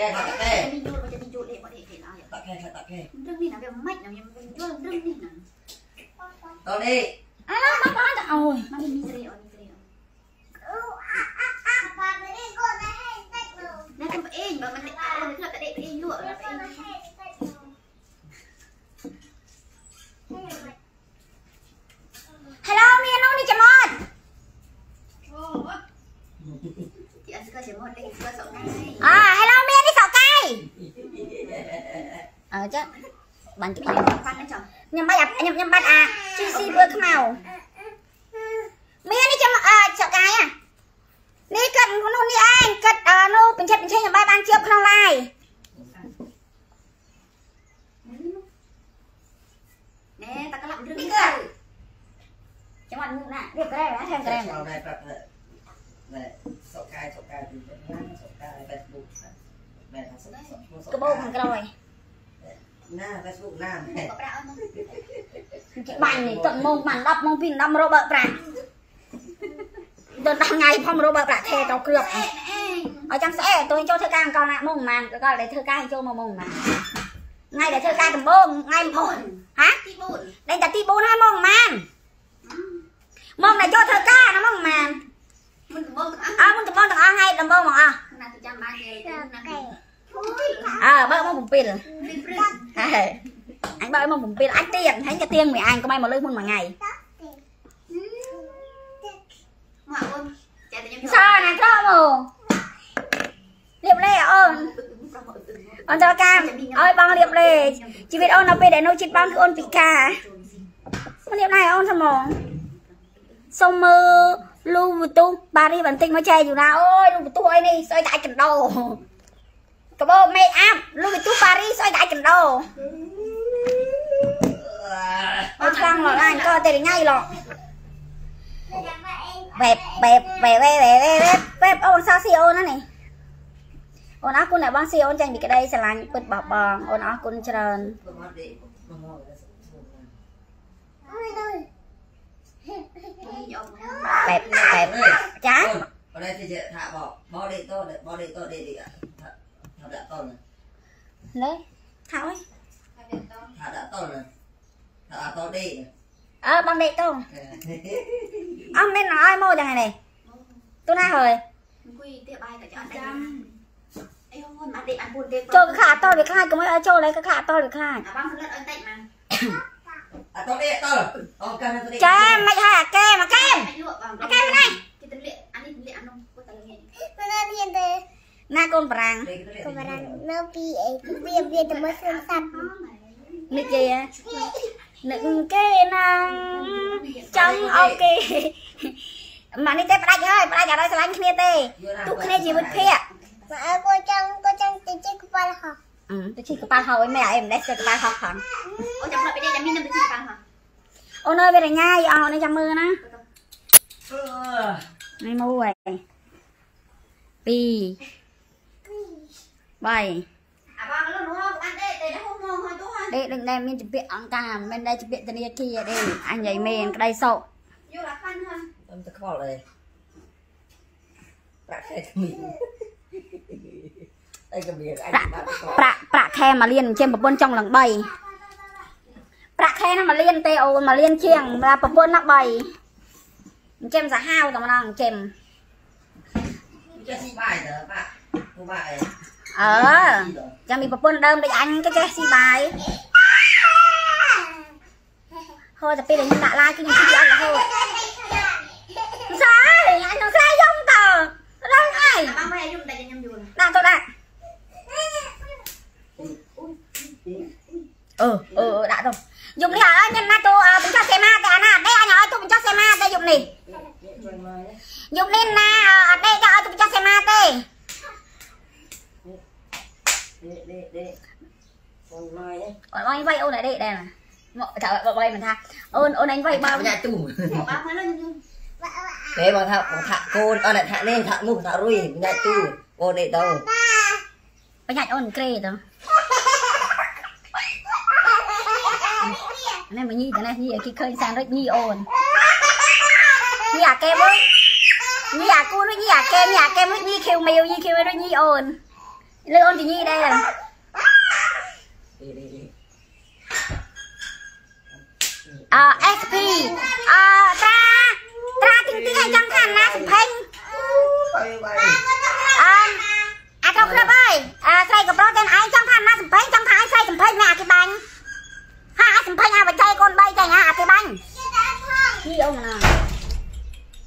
កែតាកែ đi vô bây giờ đi vô để bọn để để nói តាកែតាកែ rừng đi nào về mạch nào nhưng vô rừng đi nào តនេះអាឡមកបងទៅអូយ mà đi mi sri on mi sri on nè không phải yên mà mình lại mình là cái để yên lụa là phải yên ហេឡូមាននោះនេះចាំអត់ chị ăn sữa chỉ một đây sữa sậu này អហេឡូមាននេះសកកាយ អើចាបាញ់ mình ច្បាស់ làm khoan nó chồng ខ្ញុំបាច់អាខ្ញុំខ្ញុំបាច់អាជីស៊ីធ្វើខ្មៅមាននេះចាំអសកកាយអានេះកាត់នោះនេះឯងកាត់អនោះបញ្ឆិតបញ្ឆេញខ្ញុំបាយបានជាប់ក្នុងឡាយ nè ta có làm rừng Đi đi cơ. ចាំអត់ណារៀបក្រែណាថែមក្រែមកដែរប្រាប់ណែសុកកាយសុកកាយពីណាសុកកាយ Facebook ណែសុកសុកកបោខាងក្រោយ ណា Facebook ណា có ra không បាញ់នេះទឹកម៉ោងបាន10ម៉ោង2 10របើកប្រាក់ដល់10ថ្ងៃផងរបើកប្រាក់ថេទៅគ្រឿប ê ê ឲ្យចាំស្អែក tôi ចូលធ្វើការអង្គណាម៉ោងប៉ុន្មានក៏ដែលធ្វើការចូលមកម៉ោងប៉ុន្មានថ្ងៃដែលធ្វើការដំបូងថ្ងៃមុនហ៎ chị bùn ដេញតែទី4ហើយម៉ោងប៉ុន្មានម៉ោងដែលចូលធ្វើការណាម៉ោងប៉ុន្មាន mình cũng bông ăn អើមុនដំបូងទាំងអស់ថ្ងៃដំបូងមកអស់ là tôi chăm ba ngày nè អើបើកម៉ោង7 đi rừng ហើយអញបើកម៉ោង7អញទៀងហើយក៏ទៀងមួយអញក៏មិនមកលើមុនមួយថ្ងៃ mà ôn chạy tới សើណាក្រមករៀបលេអូនអូនត្រូវការឲ្យបងរៀបលេជីវិតអូននៅពេលដែលនៅជិតបងគឺអូនពិការមករៀបដែរអូនសមងសុំមើលលូវទូបារីបន្តិចមកចែកយូណាអូយលូវទូអីនេះស្អុយតែអាចកណ្ដោ កបោមេកអាប់លូវទូបារីស្អុយតែអាចកណ្ដោអូយខ្លាំងឡឡាញក៏តែថ្ងៃឡបែបបែបបែបបែបបែបបែបបែបអូនសាស៊ីអូនណានេះអូនអរគុណដែលបងស៊ីអូនចាញ់ពីក្តីស្រឡាញ់ពិតបោះបងអូនអរគុណច្រើនមកដេកមកមកបែបបែបចាអរទេជាថាបបបដេកតបដេកតដេកថាថាដាក់តនលើថាអើយថាដាក់ត Nó đã tồn này Lấy Thảo ấy Thảo đã tồn này Thảo đã tồn đi Ờ bằng đệ tồn Ông nên nói môi đằng này này Tôi na rồi Cho cái khả to với khai cũng mới cho lấy cái khả to với khai À, tôi đi, tôi. Ok, tôi đi. Chà, mày hả? Kem, mà kem. Kem này. Cái tên lệ, anh đi lệ ăn không? Cô ta là nghe. Cô ta là nghe đây. ណាកូនបារាំងដេកដេកកបរានៅពីអីវាវាទៅមើលសឹមសាប់នេះគេនឹកគេណាងចង់អូគេមកនេះទេផ្ដាច់ហើយផ្ដាច់អត់ឲ្យស្រឡាញ់គ្នាទេទុកគ្នាជីវិតភ័ក្រមកអើក៏ចង់ក៏ចង់ទៅជិះក្បាលហោះអឺទៅជិះកប៉ាល់ហោឲ្យម៉ែឲ្យមិនដេះទៅកប៉ាល់ហោផង ôi chồng lại bên đây là min năm mươi bằng hả អូនអើយវារញ៉ាយអស់នេះចាំមើលណាអឺនេះមួយ ពីរបី à băng nó đúng không ăn đây đây nó không ngon thôi đúng không ដេកដូចតែមានជំពាក់អង្គការមិនមែនតែជំពាក់ធនាគារទេអញនិយាយមែនក្តីសោក vô là khăn thôi ខ្ញុំទៅខ្វល់អីប្រាក់ខែគ្មានអីក៏មានអញបាត់ទៅប្រាក់ប្រាក់ខែមួយលានចិញ្ចឹមប្រពន្ធចង់ឡើង3ប្រាក់ខែហ្នឹងមួយលានទេអូនមួយលានជាងតែប្រពន្ធណា3ចិញ្ចឹមសាហាវតែម្ដងចិញ្ចឹមចេះស៊ីបាយតើបាក់គូបាក់ អីអើចាំមានប្រពន្ធដើមដូចអញក៏ចេះស៊ីបាយហូរតែពេលដែលខ្ញុំដាក់ឡាយគឺខ្ញុំស៊ីអត់រហូតស្អីអញនឹងខ្លាយយំតើដល់ហើយ à băng đây dùng đây cho nhầm dùng ដាក់ទៅដាក់អឺអឺដាក់ទៅយប់នេះអើញ៉ាំណាទៅបញ្ចុះសេម៉ាតែអាណាអត់ដេកអញឲ្យទៅបញ្ចុះសេម៉ាតែយប់នេះយប់នេះណាអត់ដេកដល់ឲ្យទៅបញ្ចុះសេម៉ាទេ ដេកដេកដេកបងម៉ាយអូនអញវាយអូនឲ្យដេកដែរណាមកថាបើវាយមិនថាអូនអូនអញវាយបើបញ្ញាទូ băng mới lên nhầm គេបងថាបងថាកូនអត់ថានេះថាមុខថារុយបញ្ញាទូអូនដេកទៅបញ្ញាច់អូនក្រេទៅនេះមកញីតានេះញីឲ្យគេឃើញសានរិចញីអូនញីអាកែមួយញីអាគូនវិញញីអាកែញីអាកែមួយញីខៀវមីវញីខៀវដូចញីអូន លើអូនទីញីដែរ đi đi đi អឺ SP អឺត្រាត្រាទីងទីងឲ្យចង់ខានណាសំភេង bay bay អឺអាកោក្របអើយអើស្រីក៏ប្រុសតែឯងចង់ខានណាសំភេងចង់ថាឯងស្រីសំភេងណាគេបាញ់ហាឯងសំភេងអាបច្ច័យកូន3ចាញ់អាគេបាញ់ញីអូនណា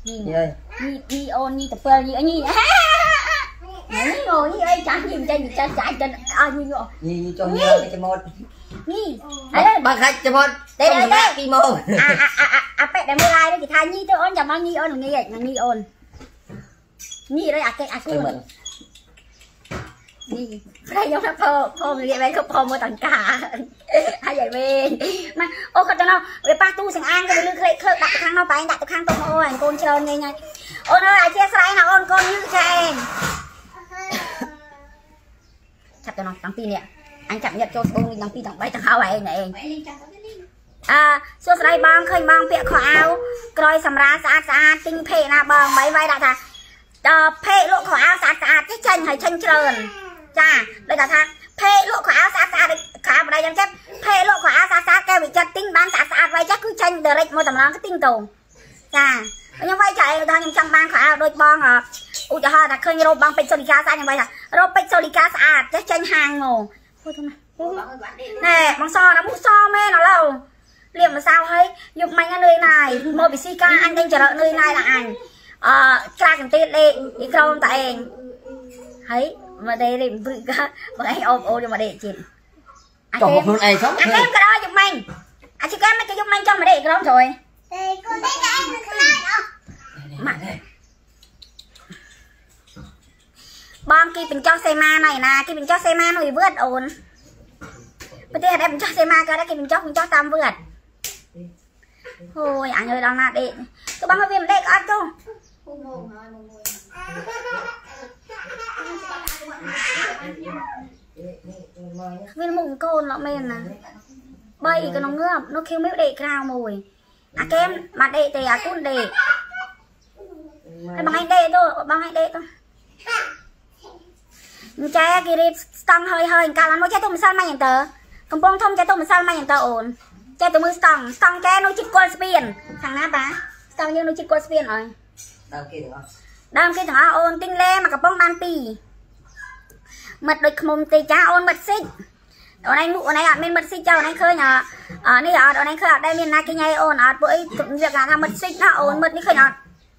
ញី đi ơi ញីញីអូនញីតពិលញី ញីញីអូញីអីចាស់ញីមិនចេញចាស់ចាស់ទៅអស់ញីអូ đi đi cho nhiều cái một ញីអី bằng khách cho một Đây, đây, không đây. lạ kỳ mô អាអាអាអាប៉ែដែលមើលឡាយនេះគេថាញីទៅអូនចាំមកញីអូនល្ងាចញីអូនញីរយអាកេអាគូ chơi mình នេះប្រែយកទៅផផល្ងាចវិញក៏ផមើលតង្កាហើយយាយវិញម៉ាអូគាត់ទៅណោវាប៉ះទូសង្អាងក៏វាលឺក្លេកក្លើកដាក់ទៅខាងនោះបែងដាក់ទៅខាងតុអូអញកូនច្រើនញ៉ៃញ៉ៃអូនអើយអធិស្ស្រ័យណាអូនកូនយឺចាឯង ចាប់ទៅណោទាំងពីរនេះអញចាប់ញាត់ចូលស្បូនទាំងពីរទាំង3ទាំងហៅឯងឯង Vậy Linh chẳng có cái Linh អឺសួស្ដីបងឃើញបងពាក់ខោអាវក្រោយសម្រាស្អាតស្អាតទិញភេកណាបងបីវាយដាក់ថាដល់ភេកលក់ខោអាវស្អាតស្អាតចេះចេញហើយចេញច្រើនចាដូចថាថាភេកលក់ខោអាវស្អាតស្អាតខោអាវបដៃយ៉ាងចេះភេកលក់ខោអាវស្អាតស្អាតកែវិចិត្រទិញបានស្អាតស្អាតវាយចេះគឺចេញ direct មកតម្រងទៅទិញទៅចាខ្ញុំវាយចាឯងដល់ខ្ញុំចង់បានខោអាវដូចបងអឧទាហរណ៍ថាឃើញរោបបងពេជ្រសូលីកាស្អាតខ្ញុំវាយថា រោបពេជ្រសូលីកាស្អាតចេះចេញហាងមកហូទៅណា Bảo ơi bạn đi ណែបងសណាមុខសមែនឥឡូវលាបម្សៅហើយយកមិញហ្នឹងនឿយណាយមកពីស៊ីកាអញតែចរកនឿយណាយដល់អញអឺក្រាកន្ទៀតលេខពីក្រោមតែឯងហើយមកដេលេខព្រឹកកាបងឯងអូបអូនយកមកដេកជាតិអា còn គេ một luôn này sống អាគេក៏ដល់យកមិញអាគេមិនគេយកមិញចង់មកដេកក្រោម trời Đây, con đây là anh được lại đó. ម៉ាក់ បងគេបញ្ចុះសេម៉ាណៃណាគេបញ្ចុះសេម៉ានោះវាវឿតអូនប្រទេសដែលបញ្ចុះសេម៉ាក៏ដែរគេបញ្ចុះបញ្ចុះតាមវឿតអូយអញអើយដល់ណាដេកទៅបងឲ្យវាមិនដេកអត់ទៅ Cô ngồi ngồi ngồi ngồi វាមុខកូនអត់មែនណាបីក៏ងងើបនោះខៀវមីដេកក្រៅមួយអាកែមមកដេកទេអាគុនដេកហើយបងឯងដេកទៅបងឯងដេកទៅ អញ្ចឹងគេរៀបស្តង់ហើយហើយកាលមកចេះទៅម្សិលមកយ៉ាងទៅកំពុងធំចេះទៅម្សិលមកយ៉ាងទៅអូនចេះទៅមើលស្តង់ស្តង់កែនោះជិតគល់ស្ពានខាងណាបាស្តង់យើងនោះជិតគល់ស្ពានអើយ đâu kia được không ដើមគេទាំងអស់អូនទិញលេមកកំប៉ុងបានពីរមិត្តដូចខ្មុំទេចាអូនមិត្តស៊ីចអូនឯងអូនឯងអត់មានមិត្តស៊ីចចុះអូនឯងឃើញអអានេះអត់អូនឯងឃើញអត់ដែលមានណាគេញ៉ៃអូនអត់ពួកអីវាគេថាមិត្តស៊ីចណាអូនមិត្តនេះឃើញអត់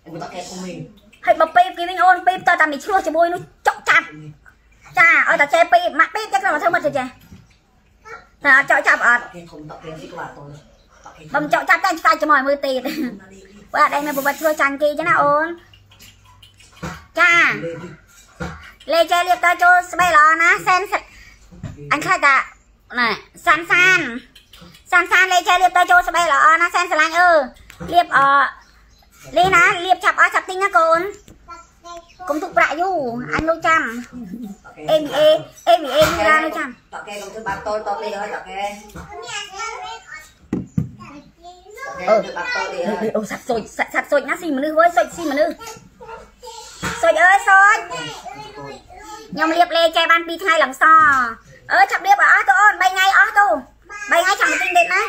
em có tóc em không mình ហើយបើពេបគេវិញអូនពេបតើតាមីឆ្លោះជាមួយនោះចុកចាប់ ចាឲ្យតែចេពេបម៉ាក់ពេបតែគ្រាន់តែធ្វើមិត្តទៅចេះតែអត់ចុកចាប់អត់ tóc em không tóc em thích các bạn tôi tóc em បើមិនចុកចាប់តែឆ្កាច់ជាមួយមើលទៀតបើអត់ដែលមានប្រវត្តិឆ្លោះចាញ់គេចឹងណាអូនចាលេចេះលៀបតើចូលស្បែកល្អណាសែនអញខ្លាចតាណែសានសានសានសានលេចេះលៀបតើចូលស្បែកល្អណាសែនស្រឡាញ់អឺលៀបអលីណាលៀបចាប់អស់ចាប់ទិញណាកូនកុំទុកប្រាក់យូរអញលុយចាំ tóc ABA ABA លីឡាលុយចាំ tóc em không thứ bạn tôi tóc đi ơi tóc em tóc em thứ bạn tôi đi ơi អូសាប់សុចសាប់សុចណាស៊ីមនុស្សវើយសុចស៊ីមនុស្សសុចអើយសុចខ្ញុំលៀបលេចេះបាន2ថ្ងៃឡើងសអើចាប់លៀបឲ្យអស់ទៅអូន3ថ្ងៃអស់ទៅ3ថ្ងៃចាំទិញទៀតណា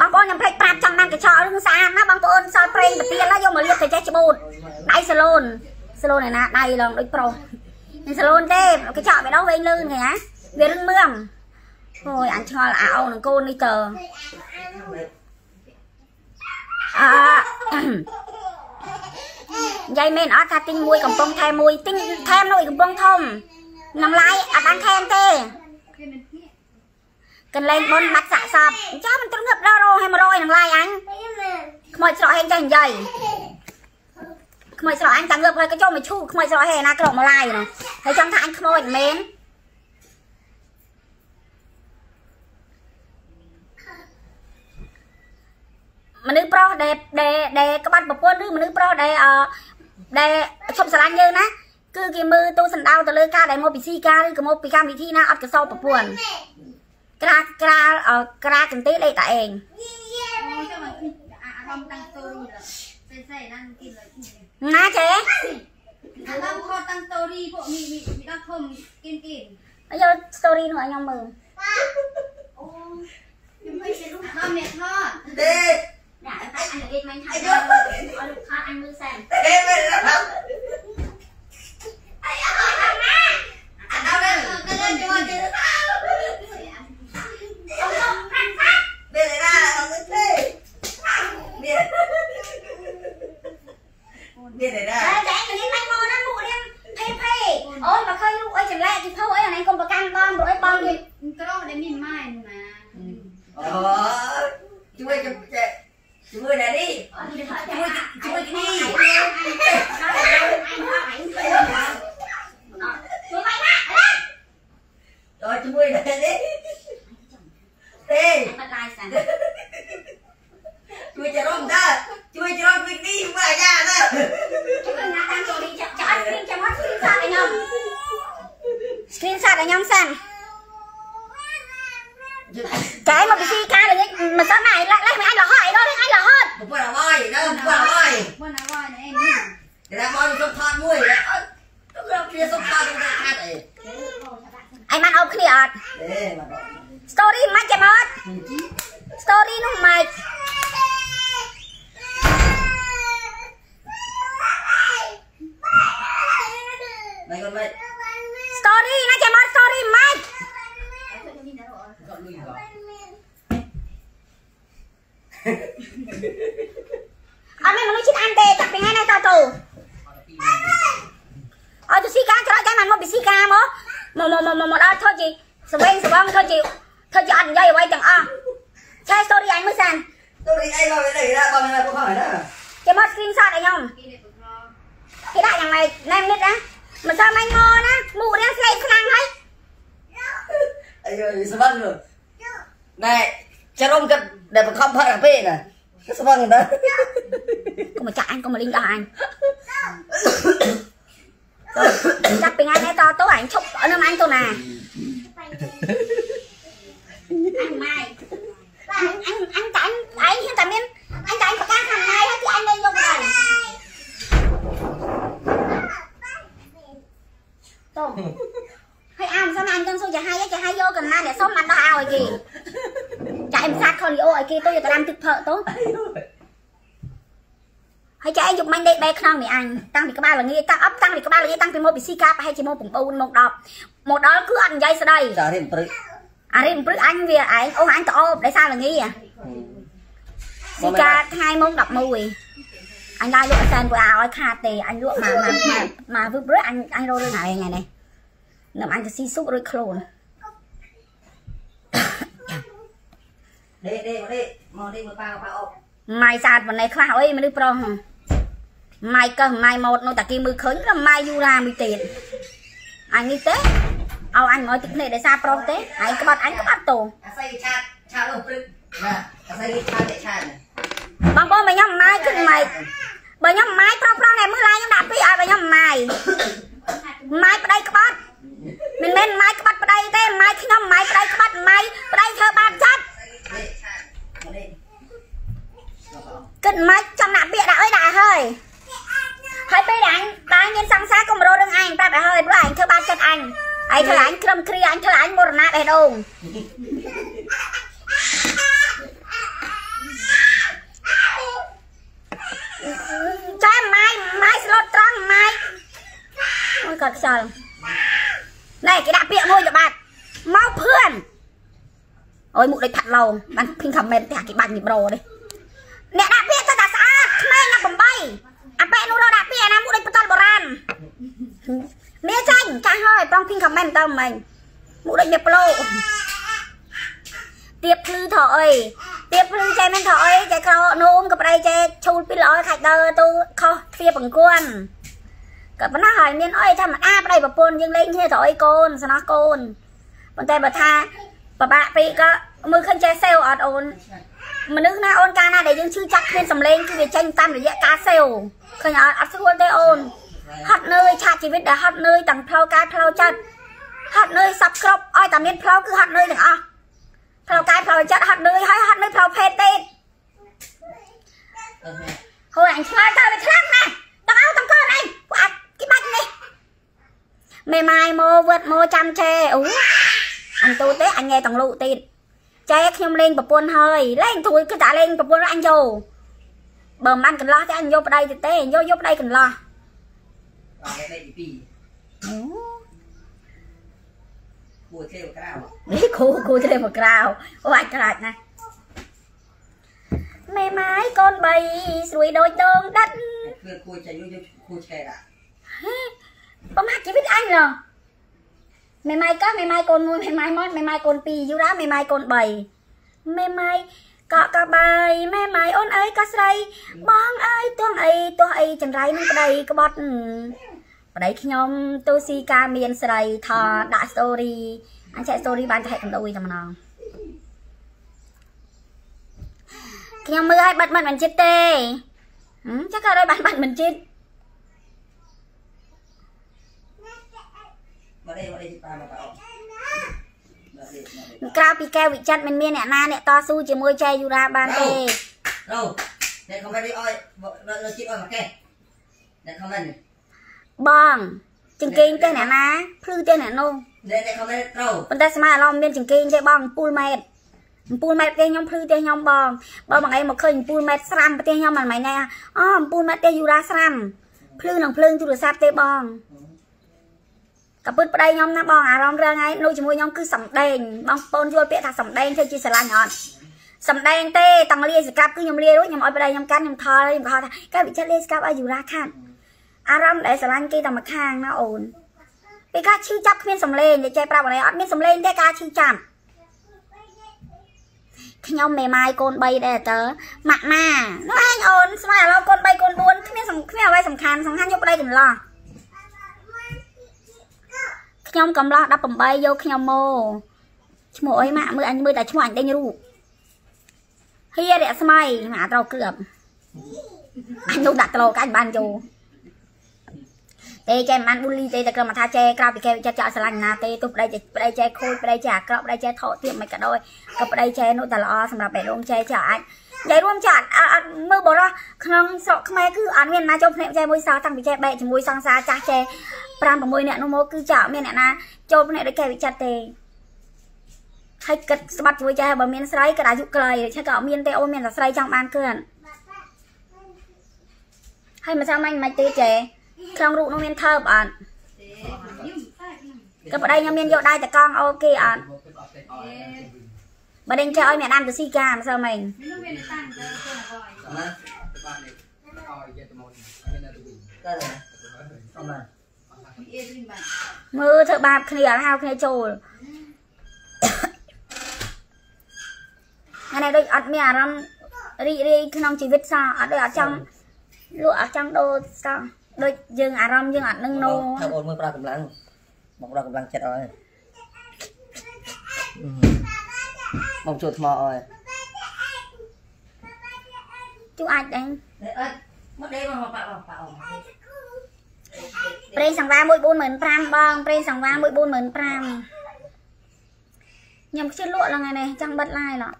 បងប្អូនខ្ញុំភ្លេចប្រាប់ចង់បានកញ្ចក់រឿងស្អាតណាបងប្អូនសល់ប្រេងប្រទៀលណាយកមកលាបទៅចេះច្បូតដៃសាឡូនសាឡូនឯណាដៃឡងដូចប្រុស មិនសាឡូនទេកញ្ចក់វាដល់វែងលឿនឃើញណាវារឹងមឿងអូយអញឆ្ងល់អាអូននឹងកូននេះតើអឺយាយមែនអត់ថាទិញមួយកំប៉ុងថែមមួយទិញថែមនោះកំប៉ុងធំនឹងឡាយអត់បានថែមទេកន្លែងបុនបាត់សាក់សពអញ្ចឹងមិនត្រឹមដល់រោឲ្យ100នឹងឡាយអញខ្មោចស្រកហេងចេះនិយាយ ខ្មោចស្រកអញតាំងងើបហើយក៏ចូលមកឈូខ្មោចស្រកហេណាក្រកមកឡាយនោះហើយចង់ថាអញខ្មោចមិនមែនមនុស្សប្រុសដែលដែលដែលក្បាត់ប្រពន្ធឬមនុស្សប្រុសដែលអឺដែលឈប់ស្រឡាញ់យើងណាគឺគេមើលទូសណ្ដោទៅលើការដែលមកពីស៊ីការឬក៏មកពីកម្មវិធីណាអត់កសោប្រពន្ធក្រាក្រាអឺក្រាកន្ទេលអីតាឯង Ôi, sao mà khi- à, à, đông tăng tôi như là xe xe đang kia là ណាចេអាឡំខតាំង story ពួកមីមីមីដល់ធំគិនគិនអាយក story នោះឲ្យខ្ញុំមើលអូខ្ញុំមិនជារូបដល់អ្នកថតទេអ្នកអញនិយាយមិនថាឲ្យរូបថតអញមើលសិនទេមែនទេ story ណាចាំអត់ story មិន con lùi vào អត់មានមនុស្សជិតអានទេចាប់ពីថ្ងៃនេះតទៅអត់ទៅស៊ីការច្រកចាំមកពីស៊ីការមកមកមកមកមកដល់ធ្វើជាស្វែងស្វងធ្វើជាធ្វើជាអត់និយាយអ្វីទាំងអស់ឆែ story អញមើលសិន tôi đi ai vào cái này ra bao nhiêu là không hỏi đó ចាំមក screen shot ឲ្យខ្ញុំគេនេះប្រកគេដាក់យ៉ាងម៉េចណែមនេះណា មិនសមអញមកណាមុខរៀងស្លេកខ្លាំងហើយ ai rồi sao vâng rồi này cha rôm cái để mà không phải là phê nè cái sao vâng đó កុំមកចាក់អញកុំមកលេងដល់អញចាប់ពីថ្ងៃនេះតទៅអញឈប់នៅអញទៅណាអញម៉ាយអញអញអញតែអញឯងហ៊ានតែមានអញតែអញប្រកា សខាងម៉ាយហើយគឺអញលេងយកទៅទៅហើយអាមសិនអញចង់សួរចាហើយចាហើយយកកំណានអ្នកសុំអត់ដោះឲ្យគេចាអេមសាតខលីអូឲ្យគេទៅយកទៅដាំទឹកផើទៅហើយចាឯងយកមាញ់ដេកបែខ្នងនេះអញតាំងពីក្បាលល្ងាតាំងអប់តាំងពីក្បាលល្ងាតាំងពីមកពីស៊ីកាប្រហែលជាមក9មក10មកដល់គឺអត់និយាយស្ដី giờ thì một អារីព្រឹកអញវាឯងអូអញទៅអូបដោយសារល្ងាស៊ីកាថ្ងៃម៉ោង11 អញឡាយលក់អសែនពួកឲ្យខាតទេអញលក់មកមកមកមកវឹបព្រឹកអញអញរករឿងហើយថ្ងៃនេះនឹមអញទៅស៊ីស៊ុបរួចខ្លួន đi đi đi mà đi mà bao bao ម៉ាយស្អាតប៉ុណ្ណេះខ្លះអីមនុស្សប្រុសម៉ាយកឹសម៉ាយម៉ូតនោះតាគេមើលឃើញក៏ម៉ាយយូរឡាមួយទៀតអញនេះទេឲ្យអញមកទឹកភ្នែកដោយសារប្រុសទេហើយក្បត់អញក្បត់តោ à xây chat chat luôn pr ឹកណា à xây chat để chat này បងប្អូនបើខ្ញុំម៉ាយគិតម៉េចបើខ្ញុំម៉ាយប្រុសប្រុសតែមើលឡាយខ្ញុំដាក់ពីឲ្យបើខ្ញុំម៉ាយម៉ាយប្តីក្បត់មិនមែនម៉ាយក្បត់ប្តីទេម៉ាយខ្ញុំម៉ាយប្តីក្បត់ម៉ាយប្តីធ្វើបាបចិត្ត đi chat mà đi គិតម៉េចចង់ដាក់ពាក្យដាក់អើយដាក់ឲ្យហើយហើយពេលដែលអញបើមានសង្សារកុំរោរឿងអញប្រាប់ឲ្យហើយព្រោះអញធ្វើបាបចិត្តអញអញធ្វើអញក្រឹមគ្រាអញធ្វើអញមរណៈបេះដូង ចាម៉ាយម៉ាយស្លូតត្រង់ម៉ាយអូយគាត់ខ្យល់ណែគេដាក់ពាក្យមួយទៅបាត់មកភឿនអូយមុខដូចផាត់ឡោបានភីងខមមិនផ្ទះគេបាញ់មីប្រូនេះអ្នកដាក់ពាក្យទៅតែស្អាតក្មេងណា8អាប៉ែនោះរកដាក់ពាក្យណាមុខដូចបតលបុរាណមានចាញ់ចាស់ហើយប្រងភីងខមមិនទៅមិញមុខដូចអ្នកប្លូទៀបភ្លឺថោអី ទៀបភ្លឺចេះមិនថោអីចេះក្រនោមក៏ប្តីចេះឈូលពីល្អខាច់ដើទៅខុសទ្វាបង្គន់ក៏ប៉ុណ្ណាហើយមានអីធម្មតាប្តីប្រពន្ធយើងលេងគ្នាទៅអីកូនសំណោះកូនប៉ុន្តែបើថាបបាក់ពេកក៏មើលឃើញចេះសេវអត់អូនមនុស្សណាអូនកាលណាដែលយើងឈឺចាប់គ្មានសម្លេងគឺវាចេញតាមរយៈការសេវឃើញអត់អត់ស្រួលទេអូនហត់នឿយឆាកជីវិតដែលហត់នឿយទាំងផ្លូវកាយផ្លូវចិត្តហត់នឿយសັບគ្រប់ឲ្យតែមានផ្លូវគឺហត់នឿយទាំងអស់ ផ្លូវកាយផ្លូវចិត្តហត់នឿយហើយហត់នឿយផ្លូវភេទទៀត Ờ, ហូរអញឆ្លើយទៅវាខ្លាំងណាស់ទាំងអស់ទាំងកូនអញពួកអាចគេបាច់នេះមេម៉ាយមកវឹតមកចាំជេអូអញទូទេអញងែទាំងលូទៀតចែខ្ញុំលេងប្រពន្ធហើយលេងទួយគឺតែលេងប្រពន្ធអញយកបើមិនបានកន្លោះទេអញយកប្តីទៅទេយកយកប្តីកន្លោះបាទលេខទីអូ2 គួរទេក្រៅនេះគូគូទេមកក្រៅអូអាចខ្លាចណាស់មេម៉ាយកូនបីស្រួយដូចដងដិតគឺគួរចាញ់យកគួរឆ្កែដាក់ប្រមាថជីវិតអញឡមេម៉ាយកោះមេម៉ាយកូនមួយមេម៉ាយមកមេម៉ាយកូនពីរយូរ៉ាមេម៉ាយកូន3មេម៉ាយកកកបាយមេម៉ាយអូនអើយក៏ស្រី បងអើយទោះអីទោះអីចង្រៃនឹងប្តីក្បត់ ប្តីខ្ញុំទូស៊ីការមានស្រីថតដាក់ story អញចែក story បានតែហេតុកណ្ដួយតែម្ដងខ្ញុំមើលឲ្យបាត់បាត់មិនចិត្តទេហឹមចាក៏ឲ្យបាត់បាត់មិនចិត្តមក đây មក đây ប៉ាមកប៉ាអត់មក đây មក đây ក្រៅពីកែវវិចិត្រមិនមានអ្នកណាអ្នកតស៊ូជាមួយចែយូរ៉ាបានទេ đâu để không phải đi ơi nó nó chị ơi mà kê để không phải បងចង្កេងទេអ្នកណាភ្លឺទេអ្នកនោះ để để không phải đâu ប៉ុន្តែស្មារតីមានចង្កេងទេបង7ម៉ែត្រ7ម៉ែត្រផ្ទះខ្ញុំភ្លឺផ្ទះខ្ញុំបងបើបងឯងមកឃើញ7ម៉ែត្រស្រាំផ្ទះខ្ញុំមិនមែនទេអូ7ម៉ែត្រផ្ទះយូរ៉ាស្រាំភ្លឺនឹងភ្លើងទូរស័ព្ទទេបងក៏ពិតប្តីខ្ញុំណាបងអារម្មណ៍រឿងឯងនៅជាមួយខ្ញុំគឺសំដែងបងប្អូនយល់ពាក្យថាសំដែងធ្វើជាស្រឡាញ់អត់សំដែងទេតង់លាយសកាប់គឺខ្ញុំលាយរួចខ្ញុំឲ្យប្តីខ្ញុំកាន់ខ្ញុំថល់ខ្ញុំខថាកែវិចិត្រលាយសកាប់ឲ្យយូរ៉ាខាត់ អារម្មណ៍ដែលស្រឡាញ់គេតែម្ខាងណាអូនពេលការឈឺចាប់គ្មានសំឡេងតែចេះប្រាប់អីអត់មានសំឡេងទេការឈឺចាប់ខ្ញុំមេម៉ាយកូន3ដែរតើម៉ាក់ម៉ានោះឯងអូនស្មានឥឡូវកូន3កូន4គ្មានសំគ្មានអ្វីសំខាន់សំខាន់យកប្តីកន្លោះខ្ញុំកំឡោះ18យកខ្ញុំមកឈ្មោះអីម៉ាក់មើលអញមើលតែឈ្មោះអញដេញរូបហៀរៈស្មៃម៉ាក់ត្រូវគ្រឿបអញនោះដាក់ក្លោកាញ់បានយក ទេចេះមិនបានប៊ូលីទេតែគ្រាន់តែថាចេះក្រៅពីគេចិត្តចោលស្រឡាញ់ណាទេទោះប្តីចេះប្តីចេះខូចប្តីចេះអាក្រក់ប្តីចេះថោកទាបមិនក៏ដោយក៏ប្តីចេះនោះតែល្អសម្រាប់បេះដូងចេះចេះអាចនិយាយរួមចាត់អត់មើលបរោះក្នុងស្រុកខ្មែរគឺអត់មានណាចូលភ្នាក់ចេះមួយសោះតាំងពីចេះបែកជាមួយសង្សារចាស់ចេះ5 6នាក់នោះមកគឺចាអត់មានអ្នកណាចូលភ្នាក់ដូចគេវិចិត្រទេហើយគិតស្បាត់ជាមួយចេះបើមានស្រីក៏អាយុខ្លីឆេះក៏អត់មានទេអូនមានតែស្រីចង់បានគឺហើយមិនចាំមិនមិនទេចេះ ក្នុងរូបនោះមានថើបអត់ក៏ប្តីខ្ញុំមានយកដៃតកង់អូគេអត់បើដេញចេះឲ្យអ្នកដាំទៅស៊ីកាមិនសើមិញ Hả? Đây này. Không này. មើលធ្វើបាបគ្នាអត់ហៅគ្នាចូលអានេះដូចអត់មានអារម្មណ៍រីករាយក្នុងជីវិតសោះអត់ដូចអត់ចង់លក់អត់ចង់ដូរសោះ ដូចយើងអារម្មណ៍យើងអត់នឹងណូ Theo ôn mới ra cầm lăng. Một ra cầm lăng chết rồi. Ừ. Mong chuột mò rồi. ជួអាចដែរ Đấy ơi. Mất đây mà bà bà bà. ប្រេងសង្វាមួយ45000បងប្រេងសង្វាមួយ45000ខ្ញុំខ្ជិលលក់ឡើងថ្ងៃនេះចង់បិទឡាយឡោះ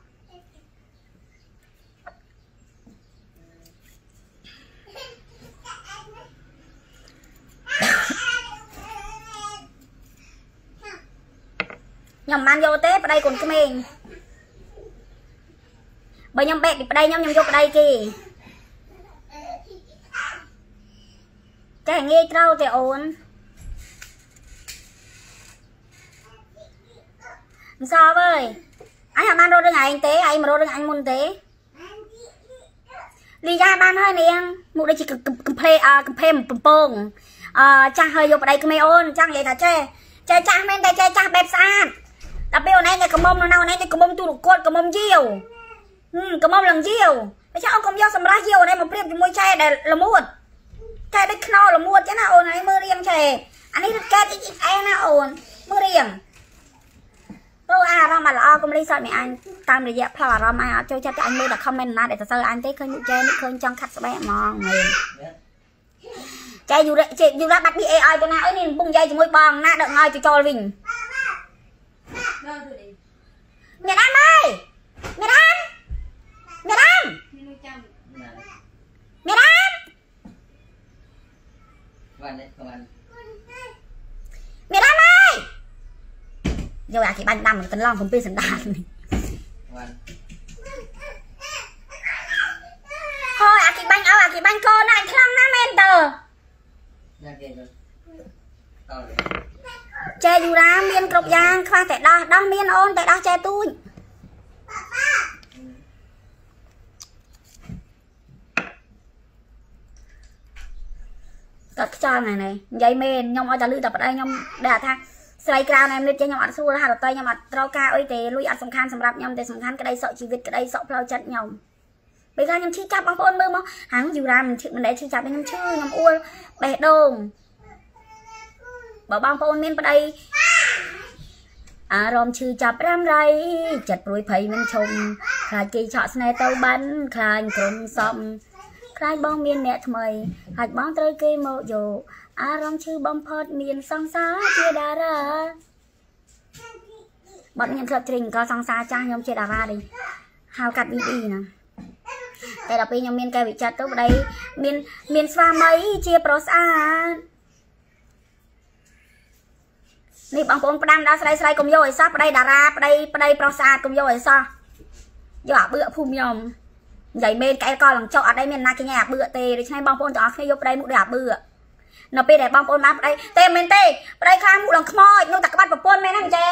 ខ្ញុំមិនបានយកទេប្តីកូនក្មេងបើខ្ញុំបែកពីប្តីខ្ញុំខ្ញុំយកប្តីគេតែងាយត្រូវទេអូនមិនសអើយអញអត់បានរត់រឿងឯងទេឯងមករត់រឿងអញមុនទេលីយ៉ាបានហើយនាងមុខដូចជាកំភ្លេអកំភ្លេបំពងអចាស់ហើយយកប្តីក្មេងអូនចង់និយាយថាចេះចេះចាស់មែនតែចេះចាស់បែបស្អាត ដល់ពេលអូនឯងតែកំមុំនៅណាអូនឯងតែកំមុំទូរកត់កំមុំយាវហឹមកំមុំឡើងយាវតែចាអូនកុំយកសម្រាប់យាវអូនឯងមកប្រៀបជាមួយចែដែលល្មួតកែដូចខ្នោល្មួតចឹងណាអូនហើយមើលរៀងឆេអានេះរត់កែតិចអែណាអូនមើលរៀងព្រោះអារម្មណ៍អត់ល្អកុំលីសតមីអញតាមរយៈផ្លូវអារម្មណ៍អញអត់ចូលចិត្តតែអញមើលតែ comment ណាដែលសរសើរអញទេឃើញមុខចែនេះឃើញចង់ខាត់ស្បែកហ្មងមែនចែយូរ៉ាចេយូរ៉ាបាត់ BA ឲ្យទៅណាអើយនេះកំពុងនិយាយជាមួយបងណាដឹកឲ្យទៅចូលវិញ មានអមអើយមានអមមានអមមានអមបានទេបានមានអមអើយយកអាគេបាញ់ដាំកន្លងកំពីសណ្ដានបានហូអាគេបាញ់អើអាគេបាញ់កូនណាស់ខ្លាំងណាស់មែនតើយ៉ាគេទៅ ចែយូរ៉ាមានគ្រប់យ៉ាងខ្វះតែដោះដោះមានអូនតែដោះចែទូចគាត់ខ្ចល់ថ្ងៃនេះនិយាយមែនខ្ញុំឲ្យតែលឺតែប្តីខ្ញុំដែលថាស្រីក្រៅណែមនេះចេះខ្ញុំអត់សួរហារតីខ្ញុំអត់ត្រូវការអីទេលុយអត់សំខាន់សម្រាប់ខ្ញុំតែសំខាន់ក្តីសក់ជីវិតក្តីសក់ផ្លូវចិត្តខ្ញុំពេលខ្លះខ្ញុំឈឺចាប់បងប្អូនមើលមកហាងយូរ៉ាមិនឈឺមិនដែលឈឺចាប់ទេខ្ញុំឈឺខ្ញុំអួលបេះដូង បើបងប្អូនមានប្តីអារម្មណ៍ឈឺចាប់រ៉ាំរៃចិត្តព្រួយភ័យមិនឈុំខ្លាចគេឆក់ស្នេហ៍ទៅបានខ្លាចក្រុមសំខ្លាចបងមានអ្នកថ្មីខ្លាចបងត្រូវគេមកយកអារម្មណ៍ឈឺបំផុតមានសង្សារជាតារាបាត់ខ្ញុំធ្លាប់ច្រៀងក៏សង្សារចាស់ខ្ញុំជាតារានេះហៅកាត់ VD ណាតែដល់ពេលខ្ញុំមានកែវិចិត្រទៅប្តីមានមានស្វាមីជាប្រុសស្អាត នេះបងប្អូនផ្ដាំដល់ស្រីស្រីកុំយកអីសោះប្តីតារាប្តីប្តីប្រុសស្អាតកុំយកអីសោះយកអាបឿកភូមិខ្ញុំនិយាយមែនកែកលឡើងចុះអត់អីមានណាគេញ៉ៃអាបឿកទេដូច្នេះបងប្អូនទាំងអស់គ្នាយកប្តីមុខដូចអាបឿកនៅពេលដែលបងប្អូនបានប្តីទេមែនទេប្តីខ្លាមុខឡើងខ្មោចនោះតែក្បាត់ប្រពន្ធមែនណាចេ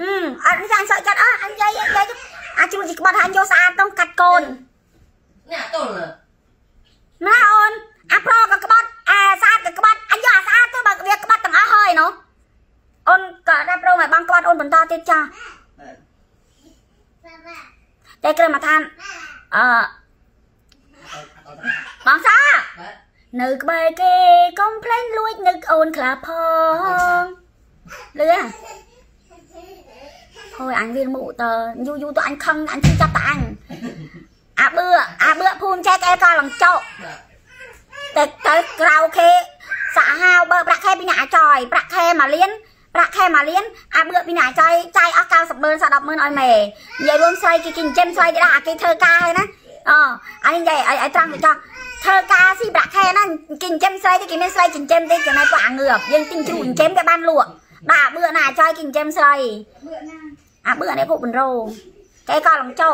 អឺអត់នេះអញសក់ចិត្តអស់អញនិយាយនិយាយអាចជួយជីក្បាត់ហើយយកស្អាតទៅកាត់កូននេះអត់ទល់ណាអូនអាប្រក៏ក្បាត់អាស្អាតក៏ក្បាត់អញយកអាស្អាតទៅបើវាក្បាត់ទាំងអស់ហើយនោះ អូនបន្តទៀតចាតែគ្រាន់មកថាអឺបងសានៅក្បែរគេកុំភ្លេងលួចនឹកអូនខ្លាផងលឺហើយអញវាមុខតើយូរយូរទៅអញខឹងអញជិះចាប់តអញអាបឿអាបឿភូមិចែកអែកឡើងចុកតែទៅក្រៅខេសាក់ហាវបើប្រាក់ខែពីអ្នកអាចយប្រាក់ខែមួយលាន ប្រាក់ខែមួយលានអាមើពីណាចាយចាយអស់90ម៉ឺនសល់10ម៉ឺនឲ្យម៉ែនិយាយរួមស្រីគេគេចិញ្ចឹមស្រីគេដាក់អាគេធ្វើការហើយណាអូអានេះនិយាយឲ្យត្រង់ទៅចោះធ្វើការស៊ីប្រាក់ខែហ្នឹងគេចិញ្ចឹមស្រីគេមានស្រីចិញ្ចឹមទេចំណែកពួកអាងើបយើងទិញជ្រូកចិញ្ចឹមគេបានលក់បាទអាមើណាចាយគេចិញ្ចឹមស្រីអាមើនេះពួកបនរោគេក៏លំចោ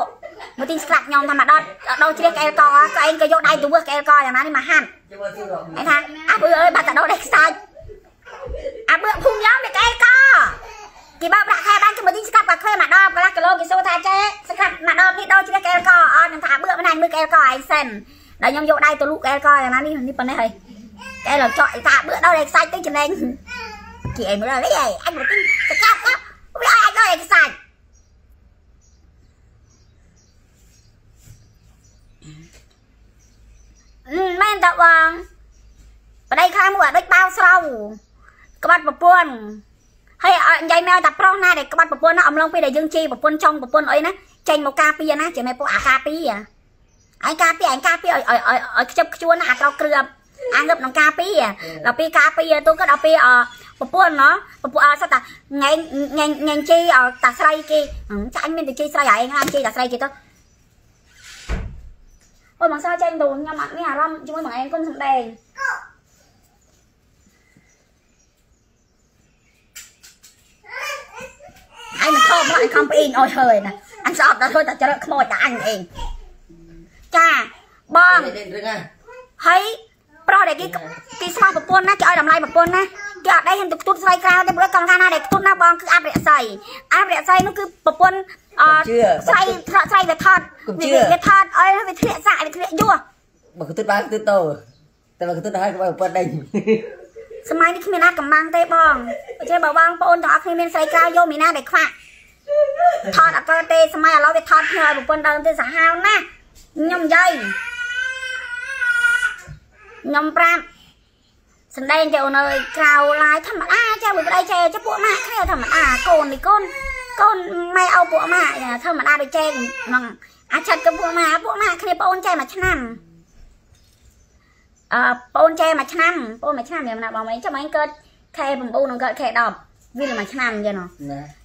មកទិញស្លាក់ខ្ញុំថាមកដុតដោជ្រះកែលកក៏ឯងក៏យកដៃទៅវឹសកែលកយ៉ាងណានេះមកហាត់ឯថាអាមើអើយបាត់តដោដេកខ្សាច់ អាបឿភូមិយ៉ាងវាកែកគេបើប្រាក់ខែបានគេមកទិញស្កាប់កាខ្វេមកដល់កន្លះគីឡូគេសួរថាចេះស្កាប់មកដល់នេះដល់ជ្រះកែលកអត់ខ្ញុំថាអាបឿមិនអញមើលកែលកឯងសិនដល់ខ្ញុំយកដៃទៅលូកកែលកយ៉ាងណានេះនេះប៉ុណ្ណេះហើយកែលចော့ឯថាអាបឿដល់ដេកខ្សាច់ទៅចំណេញគេឯងមើលនេះឯងអញមកទិញស្កាប់វាឲ្យអញដល់ដេកខ្សាច់មែនតើបងប្តីខាងមួយដូចបាវស្រោ ក្បាត់ប្រពន្ធហើយនិយាយមកតែប្រុសណាដែលក្បាត់ប្រពន្ធណាអំឡុងពេលដែលយើងជេរប្រពន្ធចង់ប្រពន្ធអីណាចេញមកការពារណាចេះមកពួកអាការពារអញការពារអញការពារឲ្យឲ្យឲ្យខ្ជិបខ្ជួនណាអាត្រូវគ្រឿងអាងឹបក្នុងការពារដល់ពេលការពារទៅក៏ដល់ពេលអប្រពន្ធណោះប្រពន្ធអត់សតាងែងងែងងែងជេរឲ្យតាស្រីគេចាអញមានតែជេរស្រីឯងអញជេរតាស្រីគេទៅអូយមកសោចេញទៅខ្ញុំអត់មានអារម្មណ៍ជាមួយបងឯងគុំសំដែង អញមិនខោមកអញខំពីអញអស់ហើយណាអញស្អប់ដល់ធ្វើតែច្រើខ្មោចដល់អញឯងចាបងហើយប្រុសដែលគេគេស្មោះប្រពន្ធណាគេឲ្យតម្លៃប្រពន្ធណាគេអត់ដេកហ៊ានទៅផ្ទុតស្រីក្រៅទេព្រោះកងថាណាដែលផ្ទុតណាបងគឺអរិយស័យអរិយស័យនោះគឺប្រពន្ធអស្រីស្រក់ស្រីវាថត់វាថត់អីវាធ្លាក់សាក់វាធ្លាក់យោះបើគិតបានគឺទៅតែបើគិតទៅឲ្យប្រពន្ធដេញ សម័យនេះគ្មានណាកំបាំងទេបងបើចេះបើបងប្អូនទាំងអស់គ្នាមានស្រីក្រៅយកមីណាដែលខ្វាក់ថតអត់កើតទេសម័យឥឡូវវាថតគ្នាឲ្យប្រពន្ធដើមទេសាហាវណាស់ខ្ញុំនិយាយខ្ញុំប្រាប់សម្ដែងទៅនៅក្រៅឡាយធម្មតាចាបើប្តីចេះចាពួកម៉ាក់គ្នាធម្មតាកូននេះកូនកូនម៉ែឪពួកម៉ាក់ធម្មតាដូចចេះហ្នឹងអាឆិតទៅពួកម៉ាក់ពួកម៉ាក់គ្នាបងអូនចេះមួយឆ្នាំ អឺបងអូនចេះមួយឆ្នាំបងមួយឆ្នាំមានណាបងមិនចាំអញកើតខែ9នឹងកើតខែ10 វាលមួយឆ្នាំចឹងណា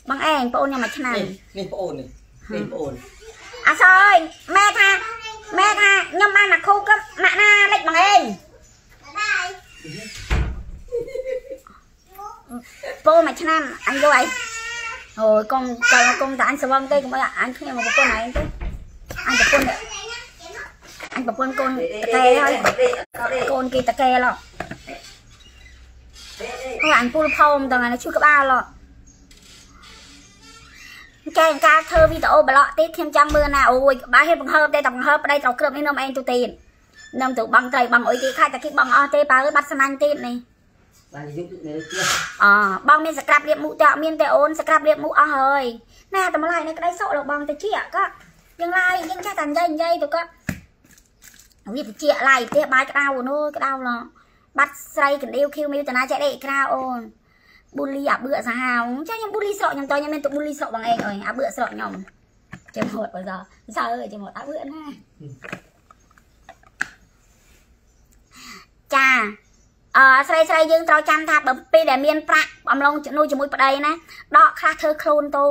បងឯងបងអូនខ្ញុំមួយឆ្នាំនេះនេះប្អូននេះនេះប្អូនអាសអើយម៉ែថាម៉ែថាខ្ញុំបានមកគូក៏ម៉ាក់ណាលេចបងឯង Bye bye. ពោមួយឆ្នាំអញយកអីអូយកុំកុំកុំតែអញស្វឹងទេកុំឲ្យអញគ្នាមកប្រពន្ធឯងទេអញប្រពន្ធ អញប្រពន្ធកូនតកែហើយកូនគេតកែឡោអូអញពូលផោមតើថ្ងៃជួយក្បាលឡោកែការធ្វើវីដេអូប្លុកទៀតខ្ញុំចង់មើលណាអូយបើហេតុបង្ហើបទេតែបង្ហើបប្តីត្រូវគ្របនេះនំឯងទៅទៀតនំទៅបងត្រីបងអុយទៀតខាច់តែគេបងអស់ទេបើបាត់ស្នាញ់ទៀតនេះបានយុគនៅផ្ទះអបងមានសក្រាប់រៀបមុខតែអត់មានទេអូនសក្រាប់រៀបមុខអស់ហើយណាតម្លៃនៅក្តីសុខរបស់បងទៅជាក៏យ៉ាងឡាយយើងចេះតែនិយាយនិយាយទៅក៏ វាតិចឡាយផ្ទះបាយក្តៅនោះក្តៅឡបាត់ស្រីកណ្ដៀវឃីវមីវតាណាចេះដេកក្រៅអូនប៊ូលីអាបឿសាហាវចាខ្ញុំប៊ូលីស្រកខ្ញុំតខ្ញុំមានទៅប៊ូលីស្រកបងឯងអើយអាបឿស្រកខ្ញុំចាំហត់បើសសើអើយចាំហត់អាបឿណាចាអឺស្រីស្រីយើងត្រូវចាំថាបើពេលដែលមានប្រាក់អំឡុងជំនួយជាមួយប្តីណាដកខ្លះធ្វើខ្លួនទៅ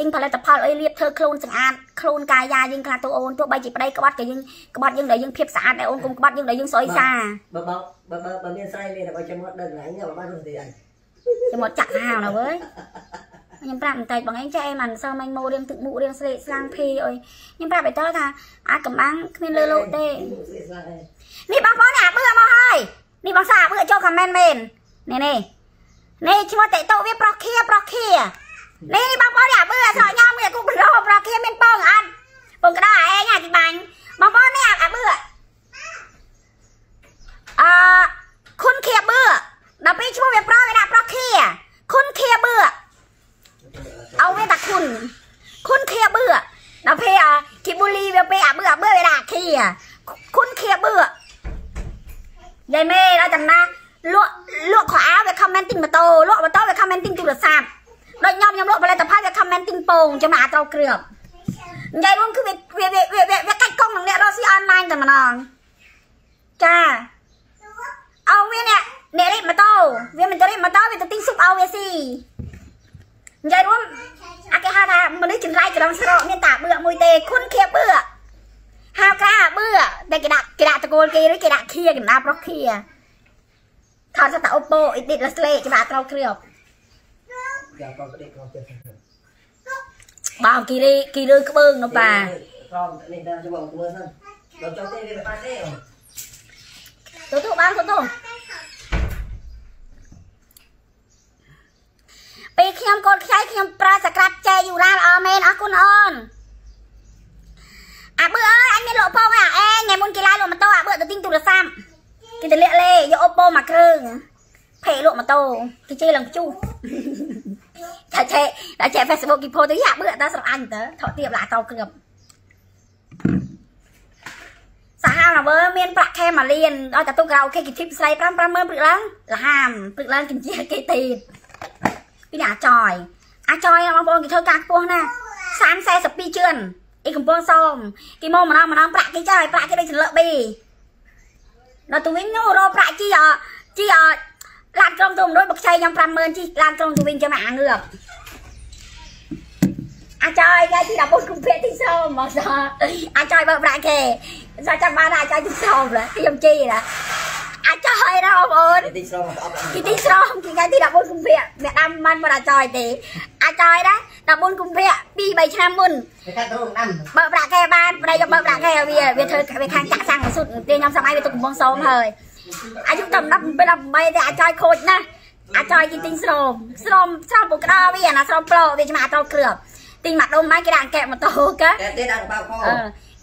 ទិញផលិតផលអីលាបធ្វើខ្លួនស្អាតខ្លួនកាយាយើងខ្លះទៅអូនទោះបីជាប្តីក្បត់ក៏យើងក្បត់យើងដែលយើងភាពស្អាតដែរអូនកុំក្បត់យើងដែលយើងស្អុយសាបើបើបើបើមានស្រីមានតែបើចាំមកដឹងអញបើបានទៅទីអញចាំមកចាក់ហាវណាវើយខ្ញុំប្រាប់បន្តិចបងឯងចេះអីមិនសើមិញមករៀងទឹកមុខរៀងស្រេកស្លាំងភីអុយខ្ញុំប្រាប់បៃតើថាអាចកំបាំងគ្មានលើលោកទេនេះបងប្អូននេះអាបឿមកហើយនេះបងសាអាបឿចូលខមមិនមែននេះនេះនេះឈ្មោះតេតោវាប្រុសខៀប្រុសខៀ นี่บางปอนอยากเบื่อสอนยามเบื่อกูกรอบรอเคียมเป็นป้องอันปงกระดาเงอะที่บังบางปอนไม่อยากอะเบื่ออ่าคุณเคียเบื่อนับไปช่วยเว็บร้อยนะเพราะเคียคุณเคียเบื่อเอาไว้แต่คุณ คุณเคียเบื่อนับเพียะที่บุรีเว็บเปอะเบื่อเบื่อเวลาเคียคุณเคียเบื่อยายเม่เราจังนะลวกลวกขออ้าไปคอมเมนต์ติ้งมาโตลวกมาโตไปคอมเมนต์ติ้งจุดสาม ដូចខ្ញុំខ្ញុំលក់ផលិតផលវា commenting ពងចាំអាត្រូវគ្រឿបនិយាយរួមគឺវាវាវាវាវាកាច់កង់នឹងអ្នករកស៊ីអនឡាញតែម្ដងចាអោវាអ្នកអ្នករៀបម៉ូតូវាមិនទៅរៀបម៉ូតូវាទៅទិញស៊ុបអោវាស៊ីនិយាយរួមអាគេហៅថាមនុស្សចម្លែកក្រំស្រកមានតាបឿមួយទេខុនខៀបឿហៅកាបឿតែគេដាក់គេដាក់តកូលគេឬគេដាក់ខៀគេដាក់ប្រុសខៀថតទៅអូប៉ូអ៊ីឌីតលស្លេច្បាស់ត្រូវគ្រឿប ចាំកូនប្តីកូនចិត្តបើគីរីគីឬក្បឿងនោះប៉ាក្រមនេះដល់ចាំមើលសិនដល់ចង់ទេវាបានទេទូទូបានទូទូពេលខ្ញុំកូនខ្ចីខ្ញុំប្រើសក្រាប់ចែយូរ៉ាល់អមែនអរគុណអូនអាបឿអើយអញមានលក់ពងអាអេថ្ងៃមុនគេឡាយលក់ម៉ូតូអាបឿទៅទិញទូរស័ព្ទគេទៅលាក់លេយកអូប៉ូមកគ្រឿងភេលក់ម៉ូតូគេជិះឡើងជុះ តែឆែតែឆែ Facebook គេផូទៅយ៉ាបឿតើស្រអញតើថតទៀតឡាតោគ្រឿបសាហាវណាវើមានប្រាក់ខែមួយលានឲ្យតែទុកក្រៅអូខេគេធីបស្រី5 50000ព្រឹកឡើងលហាមព្រឹកឡើងគេជាគេទៀតពីនេះអាចយអាចយបងប្អូនគេធ្វើការខ្ពស់ណា30 42ជឿនអីកំពង់សោមគេមកម្ដងម្ដងប្រាក់គេចាយប្រាក់គេដូចចន្លឹកប៊ីដល់ទៅវិញនោះរកប្រាក់ជីអជីអ ឡានក្រុងទៅមួយបខ្ចីខ្ញុំ50000ជីឡានក្រុងទៅវិញចាំអាងឿបអាចយថ្ងៃទី14កុម្ភៈទីសោមមកសអាចយបើប្រាក់គេសាចាំបានអាចយទីសោមឡាខ្ញុំជីឡាអាចយណាបងប្អូនទីស្រងអត់គេទីស្រមគេថ្ងៃទី14កុម្ភៈអ្នកដាំមិនមិនអាចយទេអាចយណា14កុម្ភៈ2 3ឆ្នាំមុនគេកាត់រងដាំបើប្រាក់គេបានប្តីយកបើប្រាក់គេឲ្យវាវាធ្វើវាខាងចាក់សាំងសុទ្ធទេខ្ញុំសម័យវាទុកកំបងសោមហើយ អាយុតែ10 18ទេអាចយខូចណាស់អាចយគេទិញស្រោមស្រោមស្រោមពុកក្តោវាណាស្រោមប្លោវាច្បាស់ត្រូវគ្រឿបទិញមកដុំមកគេដាក់កែម៉ូតូកាតែទេដាក់កប៉ាល់ខអឺ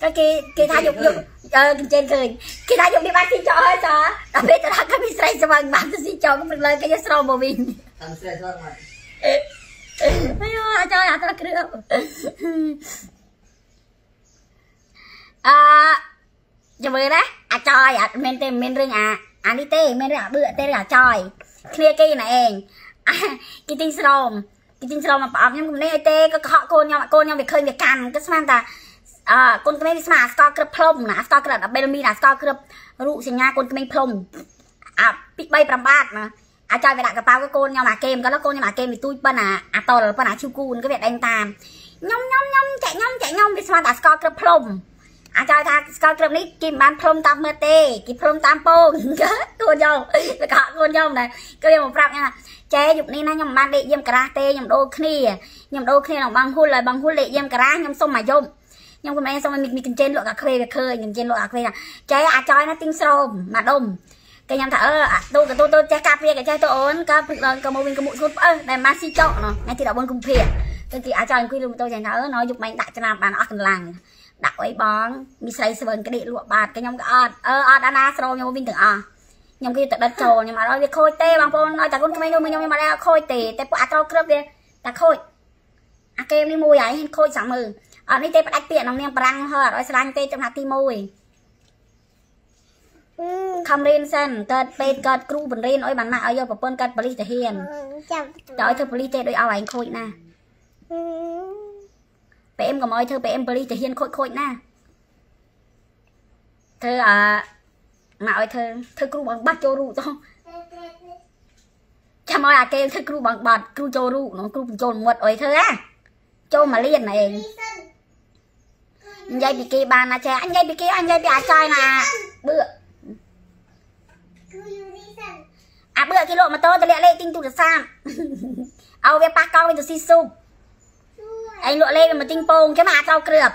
ក៏គេគេថាយកយកអឺគេចេញឃើញគេថាយកនេះបានស៊ីចោលហើយចាដល់ពេលទៅដល់គេមានស្រីស្វឹងបានទៅស៊ីចោលក៏ព្រឹកលើគេយកស្រោមមកវិញតាមស្រីស្រងមកអាយអាចឲ្យអាត្រគ្រឿងអឺ ចាំមើលណាអាចឲ្យអត់មែនទេមិនមែនរឿងអាអានេះទេមិនមែនរឿងអាបឿទេរឿងអាចឲ្យគ្នាគេណែឯងគេទិញស្រោមគេទិញស្រោមមកប្រអប់ខ្ញុំគំនេះអីទេក៏កុហកកូនខ្ញុំកូនខ្ញុំវាឃើញវាកាន់ក៏ស្មានថាអើកូនក្មេងវាស្មានអាស្កក្រឹបផ្លុំណាស្កក្រឹបដល់ពេលមានអាស្កក្រឹបរូបសញ្ញាកូនក្មេងផ្លុំអាពី3 5បាតណាអាចឲ្យវាដាក់កប៉ាល់ក៏កូនខ្ញុំអាគេមក៏កូនខ្ញុំអាគេមវាទូចប៉ុណ្ណាអាតលប៉ុណ្ណាឈូគូនក៏វាដេញតាមខ្ញុំខ្ញុំខ្ញុំចាក់ខ្ញុំចាក់ខ្ញុំវាស្មានតែស្កក្រឹបផ្លុំ អាចឲ្យថាស្កលត្រឹមនេះគេមិនបានព្រមតាមមើលទេគេព្រមតាមពងកូនយកវាកក់កូនយកដែរគឺខ្ញុំប្រាប់ថាចែយុគនេះណាខ្ញុំមិនបានលេខយាមការ៉ាទេខ្ញុំដូរគ្នាខ្ញុំដូរគ្នានឹងបងហ៊ុលហើយបងហ៊ុលលេខយាមការ៉ាខ្ញុំសុំមកយំខ្ញុំក៏មិនសុំឲ្យមីកញ្ចេនលក់កាខ្វេវាឃើញកញ្ចេនលក់កាខ្វេថាចែអាចឲ្យណាទិញស្រោមមកដុំគេខ្ញុំថាអឺទូកទូទៅចេះកាពីក៏ចេះទៅអូនក៏ព្រឹកដល់ក៏មកវិញក៏មុខខ្លួនអឺដែលម៉ាស៊ីចកណោះថ្ងៃទី14កុម្ភៈទៅទីអាចឲ្យអង្គុយលើម៉ូតូចេះថាអឺណោយុគមិនដាក់ឆ្នាំបានអស់កម្លាំង ដាក់អីបងមីស្រីស្វើនក្តិលក់បាតក៏ខ្ញុំក៏អត់អឺអត់អាណាស្រោខ្ញុំវិញទាំងអស់ខ្ញុំគេទៅដិតចូលខ្ញុំអត់ឲ្យវាខូចទេបងប្អូនឲ្យតែគុណក្មេងនោះខ្ញុំខ្ញុំអត់ឲ្យខូចទេតែពួកអាត្រូវគ្របវាតែខូចអាគេនេះមួយហើយហ៊ានខូចសាក់មើលអត់នេះទេផ្ដាច់ពាក្យក្នុងនាងប្រាំងហត់ឲ្យស្រាញ់ទេចំណាត់ទី1ខំរៀនសិនកើតពេទ្យកើតគ្រូបង្រៀនអុយបានណាស់ឲ្យយកប្រពន្ធកើតប៉ូលីសទៅហ៊ានចាំដល់ឲ្យធ្វើប៉ូលីសទេដូចឲ្យឯងខូចណា PM កុំឲ្យធ្វើ PM ប៉ូលីសទៅហ៊ានខូចខូចណាធ្វើអាមកឲ្យធ្វើធ្វើគ្រូបងបាត់ចូលរូចុះចាំឲ្យអាគេធ្វើគ្រូបងបាត់គ្រូចូលរូនោះគ្រូបញ្ចូលមាត់អុយធ្វើណាចូលមកលៀនឯងនិយាយពីគេបានណាចាអញនិយាយពីគេអញនិយាយពីអាចយណាបឿគឺយូរីសិនអាបឿគេលក់ម៉ូតូទៅលាក់លេខទិញទូរស័ព្ទឲ្យវាប៉ះកង់វិញទៅស៊ីស៊ូបជួយ ឯងលក់លេខវាមកទិញពងចាំអាត្រូវគ្រឿប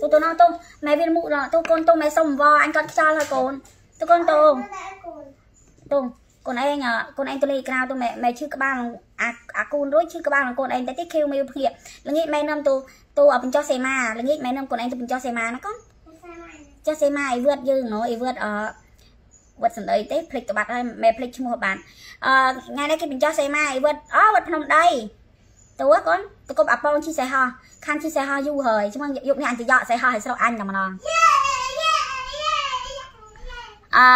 ទូទៅណោះទូម៉ែវាមុខដល់ទូកូនទូម៉ែសុំវអញគាត់ខ្យល់ហើយកូនទូកូនទូដាក់កូនទូកូនឯងកូនឯងទៅលេខក្រៅទូម៉ែម៉ែឈឺក្បាលអាអាកូនរួចឈឺក្បាលនឹងកូនឯងតែតិចខៀវមេភ្ងាកល្ងាចម៉ែនាំទូទូឲ្យបញ្ចុះសេម៉ាល្ងាចម៉ែនាំកូនឯងទៅបញ្ចុះសេម៉ាណាកូនសាម៉ាចុះសេម៉ាអីវត្តយើងណូអីវត្តអឺវត្តសំដីទេភ្លេចក្បាត់ហើយម៉ែភ្លេចឈ្មោះបានអឺថ្ងៃនេះគេបញ្ចុះសេម៉ាអីវត្តអូវត្តភ្នំដី តើកូនទៅគប់អាប៉ងជីសេះហោះខានជីសេះហោះយូរហើយជិះមកយកនេះអញទៅយកសេះហោះឲ្យស្រុកអញតែម្ដងអឺ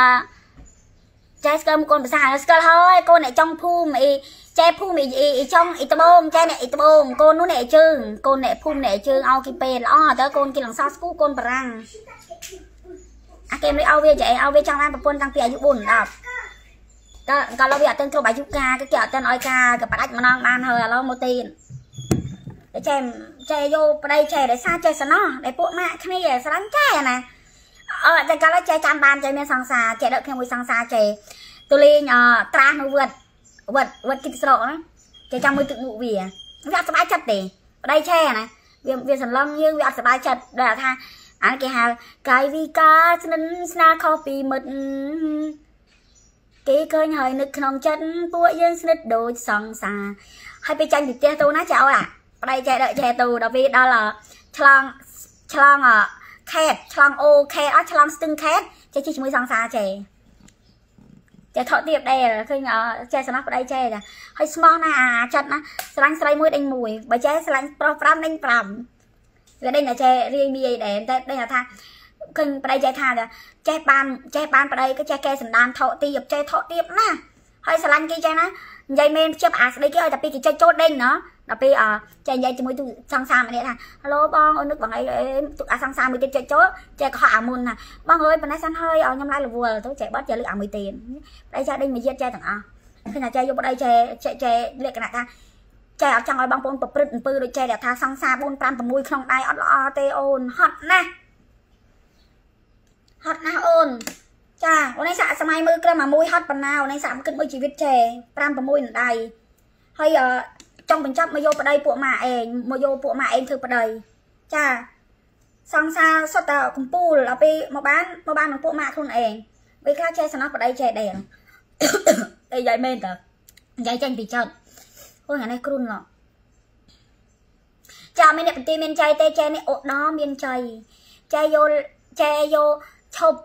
ចែស្គាល់មួយកូនភាសាស្គាល់ហើយកូនអ្នកចុងភូមិអីចែភូមិអីអីចុងអីត្បូងចែអ្នកអីត្បូងកូននោះអ្នកជើងកូនអ្នកភូមិអ្នកជើងឲ្យគេពេលល្អតើកូនគេលងសោះស្គូកូនបារាំងអាគេមិនឲ្យវាចែឲ្យវាចង់បានប្រពន្ធតាំងពីអាយុ4 10 ក៏ក៏លោកវាអត់ទាន់គ្រប់អាយុការក៏គេអត់ទាន់ឲ្យការក៏ផ្ដាច់ម្ដងបានហើយឥឡូវមកទៀតតែចែចែយកប្តីចែដោយសារចេះសំណោះដែលពួកម៉ាក់គ្នាស្រឡាញ់ចែណាអឺតែកាលចែចាំបានចែមានសង្សារចែដឹកខ្ញុំមួយសង្សារចែទូលេងអត្រាស់នៅវត្តវត្តវត្តគិតស្រកណាចែចាំមួយទឹកមុខវាវាអត់សុបាយចិត្តទេប្តីចែណាវាវាសន្លឹងយើងវាអត់សុបាយចិត្តដែលថាអានគេហៅកាយវិការស្និនស្នាលខុសពីមិត្ត គេឃើញហើយនឹកក្នុងចិត្តពួកយើងស្និទ្ធដូចសង្សារហើយពេលចាញ់ពីផ្ទះទៅណាចៅអាប្តីចែកដឹកចែទៅដល់ពេលដល់ឆ្លងឆ្លងខេតឆ្លងអូខេតអត់ឆ្លងស្ទឹងខេតចេះជិះជាមួយសង្សារចេះចេះថតទៀតដែរឃើញចេះសំណោះប្តីចេះចាហើយស្មោះណាអាចិត្តណាស្រឡាញ់ស្រីមួយដេញមួយបើចេះស្រឡាញ់ប្រុស5ដេញ5វាដេញតែចេះរៀងមីអីដែរតែដេញថាឃើញប្តីចេះថា ចេះបានចេះបានប្តីក៏ចេះកែសម្ដានថតទីចេះថតទៀតណាហើយស្រឡាញ់គេចេះណានិយាយមែនជិបអាស្ដីគេឲ្យតែពីគេចេះចូលដេញណាដល់ពេលអចេះនិយាយជាមួយទូសង្សារម្នាក់ថាហៅឡូបងអូននឹកបងអីទូអាសង្សារមួយទៀតចេះចូលចេះកុហកអាមុនណាបងអើយប៉ុណ្ណេះសិនហើយឲ្យខ្ញុំឡើងរវល់ទៅចេះបាត់ចេះលើកអាមួយទៀតប្តីចេះដេញមួយទៀតចេះទាំងអស់ឃើញថាចេះយកប្តីចេះចេះចេះលក្ខណៈថាចេះអត់ចង់ឲ្យបងប្អូនប្រព្រឹត្តអំពើដូចចេះដែលថាសង្សារ4 5 6ក្នុងដៃអត់ល្អទេអូនហត់ណាស់ ហត់ណាស់អូនចាអូនឯងសាក់សម័យមើលក្រឹមអាមួយហត់ប៉ុណ្ណាអូនឯងសាក់គិតមើលជីវិតចេះ5 6នឹងដៃហើយចង់បញ្ចប់មកយកប្តីពួកម៉ាឯងមកយកពួកម៉ាឯងធ្វើប្តីចាសង្សារសុទ្ធតែកំពូលដល់ពេលមកបានមកបាននឹងពួកម៉ាខ្លួនឯងពេលខ្លះចេះសំណោះប្តីចេះដែរតែយាយមែនតើយាយចាញ់ពីចិត្តអូថ្ងៃនេះគ្រុនឡចាមានអ្នកបន្ទាយមានចៃទេចៃនេះអូដោមានចៃចៃយកចៃយក ឈប់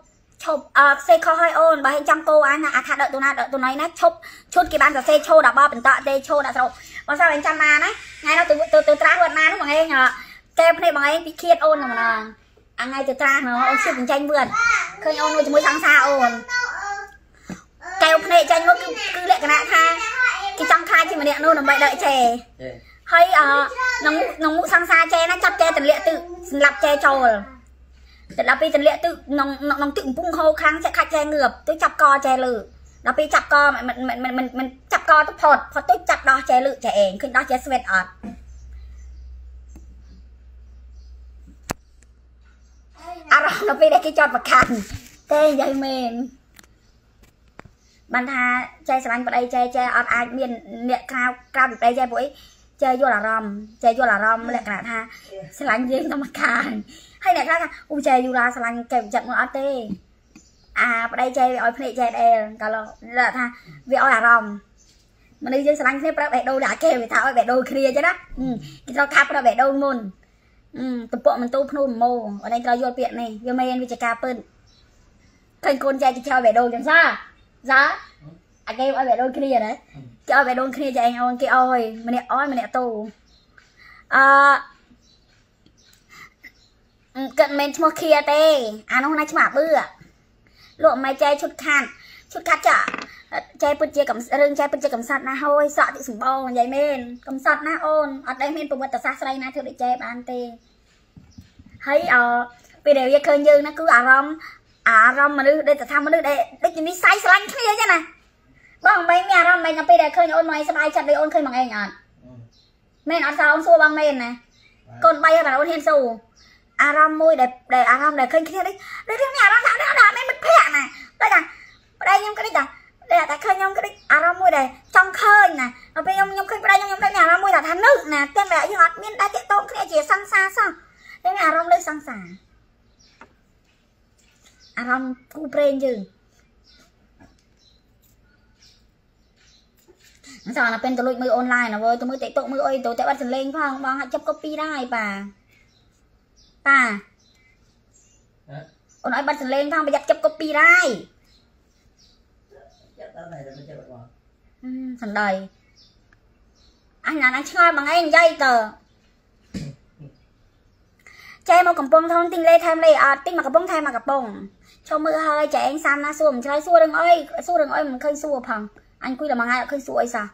ឈប់អឺសេខុសឲ្យអូនបើហេចង់គោអាណាអាថាដកទូណាដកទូណៃណាឈប់ឈុតគេបានសរសេរឈោដល់បបន្តទេឈោដាក់ស្រុកបើសិនឯងចាំបានណាថ្ងៃនោះទៅទៅទៅត្រាស់វត្តណានោះបងឯងកែភ្នែកបងឯងពីឃាតអូនហ្នឹងណាអាថ្ងៃទៅត្រាស់នោះអូនជិះបញ្ចេញវត្តឃើញអូននៅជាមួយសង្សារអូនកែវភ្នែកចាញ់មកគឺគឺលក្ខណៈថាគេចង់ខ្លាចជាម្នាក់នោះដើម្បីដកចែហើយអឺក្នុងក្នុងមុខសង្សារចែណាចាប់ចែទម្លាក់ទឹកសម្រាប់ចែចូល តែដល់ពេលទម្លាក់ទឹកក្នុងក្នុងទឹកកំពុងហូរខ្លាំងចាក់ខាច់ចែងឿបទៅចាប់កចែលើដល់ពេលចាប់កមិនមិនមិនមិនចាប់កទៅផុតផុតទៅចាប់ដោះចែលើចែឯងឃើញដោះចែស្វេតអត់អារម្មណ៍ដល់ពេលដែលគេចោតប្រកាន់ទេនិយាយមែនបានថាចែស្រឡាញ់ប្តីចែចែអត់អាចមានអ្នកក្រៅក្រៅពីប្តីចែពួកអីចែយល់អារម្មណ៍ចែយល់អារម្មណ៍លក្ខណៈថាស្រឡាញ់យើងធម្មតា ហើយអ្នកខ្លះថាអូចែយូឡាស្រឡាញ់កែចិត្តមកអត់ទេអាប្តីចែវាឲ្យភ្នែកចែអែលកាលថាវាឲ្យអារម្មណ៍មនុស្សយើងស្រឡាញ់គ្នាប្រើបេះដូងដាក់គេវាថាឲ្យបេះដូងគ្នាចឹងណាគេត្រូវខាប់ប្រើបេះដូងមុនអឺតពក់មិនទូភ្នូម៉ូអត់ឯងត្រូវយល់ពាក្យនេះវាមែនវាជាការពិតឃើញកូនចែកគេចោលបេះដូងចឹងសាសាអាគេឲ្យបេះដូងគ្នាណាគេឲ្យបេះដូងគ្នាចែកអូនគេឲ្យម្នាក់អោយម្នាក់ទូអឺ គាត់មិនមែនឈ្មោះខៀទេអានោះណាឈ្មោះបឺលោកម៉ែចែឈុតខាត់ឈុតខាត់ចាចែពិតជាកំរឿងចែពិតជាកំសត់ណាហូយសក់ទីសម្បងនិយាយមែនកំសត់ណាអូនអត់ដែលមានប្រវត្តិសាស្ត្រស្រីណាធ្វើដូចចែបានទេហើយអពេលដែលវាឃើញយើងណាគឺអារម្មណ៍អារម្មណ៍មនុស្សដែលថាមនុស្សដែលដូចជានិស័យស្រឡាញ់គ្នាចឹងណាបងមិនមានអារម្មណ៍មិនដល់ពេលដែលឃើញអូនមកស្បាយចិត្តដូចអូនឃើញមកឯងអត់មែនអត់សោអូនសួរបងមែនណាកូនបីហើយអូនហ៊ានសួរ អារម្មណ៍មួយដែលដែលអារម្មណ៍ដែលឃើញគ្នាដូចដូចមានអារម្មណ៍ថាអត់មានមិត្តភក្តិណាដូចថាប្តីខ្ញុំក៏ដូចថាតែតែឃើញខ្ញុំក៏ដូចអារម្មណ៍មួយដែលចង់ឃើញណាដល់ពេលខ្ញុំខ្ញុំឃើញប្តីខ្ញុំខ្ញុំដូចមានអារម្មណ៍មួយថាថានឹកណាតែតែយើងអត់មានដែរតាក់ទងគ្នាជាសង្សារសោះតែមានអារម្មណ៍លើសង្សារអារម្មណ៍គូព្រេងយើងអញ្ចឹងណាពេលទៅលួចមើលអនឡាញណាវើទៅមើល TikTok មើលអីទៅតែបាត់សលេងផងបងហាក់ចាប់ copy ដែរប៉ា ប៉ាអូនឲ្យបាត់សលេងផងប្រយ័ត្នចាប់ copy ដែរសណ្ដីអញណាស់ឆ្ងល់បងឯងនិយាយទៅចែមកកំពង់ធំទិញលេថែមលេអត់ទិញមកកំពង់ថែមមកកំពង់ឈប់មើលហើយចែឯងសានណាសួរមិនឆ្លើយសួររឿងអីសួររឿងអីមិនឃើញសួរផងអញគួយតែមួយថ្ងៃអត់ឃើញសួរអីសោះ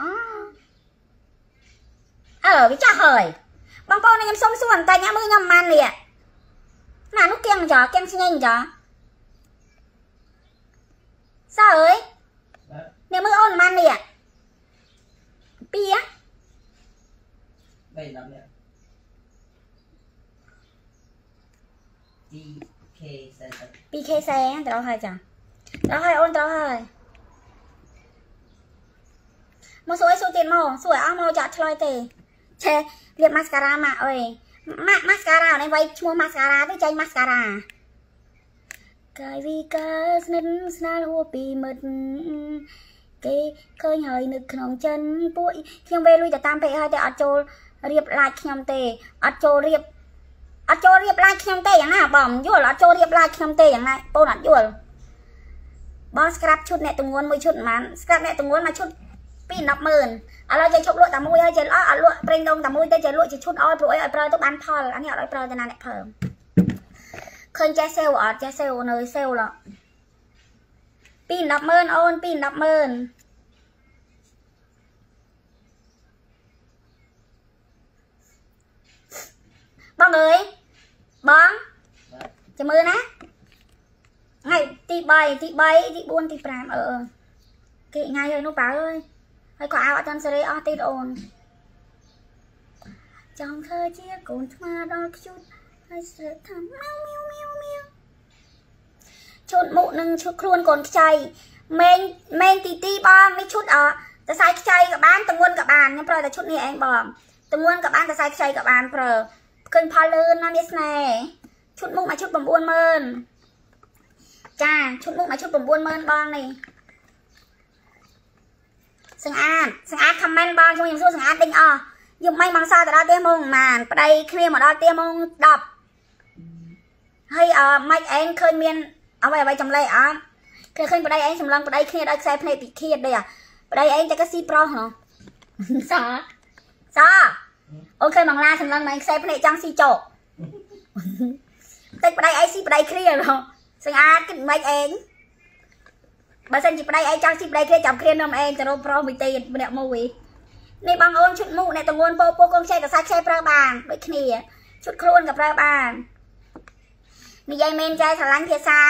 អូ អើវាចាស់ហើយបងប្អូនខ្ញុំសុំសួរបន្តិចណាមើលខ្ញុំមិនបាននេះណានោះគៀងចាគៀងស្ញែងចាសើអើយអ្នកមើលអូនមិននេះពីហ៎ đây lắm nè DK 2K សែត្រូវហើយចាត្រូវហើយអូនត្រូវហើយមកសួរឲ្យសួរទៀតមកសួរឲ្យអស់មកចាក់ឆ្លើយទេ ឆេលាបម៉ាស្ការ៉ាម៉ាក់អើយម៉ាក់ម៉ាស្ការ៉ានេះវាយឈ្មោះម៉ាស្ការ៉ាទៅចេញម៉ាស្ការ៉ាកាយវិការស្និទ្ធស្នាលហួពីមិត្តគេឃើញហើយនៅក្នុងចិនពួកខ្ញុំវេលុយទៅតាមពេកហើយតែអត់ចូលរៀបឡាយខ្ញុំទេអត់ចូលរៀបអត់ចូលរៀបឡាយខ្ញុំទេយ៉ាងណាបងយល់អត់ចូលរៀបឡាយខ្ញុំទេយ៉ាងណាបងអត់យល់បងស្ក្រាប់ឈុតអ្នកទងួនមួយឈុតប៉ុន្មានស្ក្រាប់អ្នកទងួនមួយឈុតពី10ម៉ឺន ឥឡូវចេះជប់លក់តែមួយហើយចេះអត់អត់លក់ប្រេងដងតែមួយទៅចេះលក់ជាឈុតឲ្យព្រោះអីឲ្យប្រើទៅបានផលអានេះអត់ឲ្យប្រើទៅណាអ្នកភើឃើញចេះសេវអត់ចេះសេវនៅសេវឡពី10ម៉ឺនអូនពី10ម៉ឺនបងអើយបងចាំមើលណាថ្ងៃទី3ទី3ទី4ទី5អឺគេថ្ងៃហើយនោះប៉ាអើយ ហើយក៏អោអត់តាន់សេរីអស់ទៀតអូនចង់ធ្វើជាកូនឆ្មាដល់ខ្ជូតហើយស្រែកថាម៉ៅមៀវមៀវមៀវឈុតមុខនឹងឈុតខ្លួនកូនខ្ចីម៉េងម៉េងទីទីបងនេះឈុតអតសៃខ្ចីក៏បានតងួនក៏បានខ្ញុំប្រើតែឈុតនេះឯងបងតងួនក៏បានតសៃខ្ចីក៏បានប្រើឃើញផលលឿនណានេះស្នេហ៍ឈុតមុខមកឈុត90000ចាឈុតមុខមកឈុត90000បងនេះ សង្អាតសង្អាតខមមិនបងជួយខ្ញុំសួរសង្អាតដេញអស់យំមិនបងសើទៅដល់ផ្ទះម៉ោងប៉ុន្មានប្តីគ្នាមកដល់ផ្ទះម៉ោង10ហើយអឺម៉េចឯងឃើញមានអ្វីអ្វីចម្លែកអត់គឺឃើញប្តីឯងសម្លឹងប្តីគ្នាដោយខ្សែភ្នែកពីឃាតទេប្តីឯងតែក៏ស៊ីប្រុសហ៎សាសាអូខេបងឡាសម្លឹងមិនខ្សែភ្នែកចង់ស៊ីចោតិចប្តីឯងស៊ីប្តីគ្នាហ៎ស្អាតគិតមិនឯង បើសិនជាប្តីឯងចង់ស៊ីប្តីគ្នាចាំគ្នានំឯងទៅរកប្រុសមួយទៀតម្នាក់មួយនេះបងអូនឈុតមុខអ្នកតងួនពោពោកងខ្ចីកសាច់ខ្ចីប្រើបានដូចគ្នាឈុតខ្លួនក៏ប្រើបាននិយាយមែនចែស្រឡាញ់ភាសា